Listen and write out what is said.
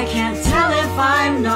I can't tell if I'm not.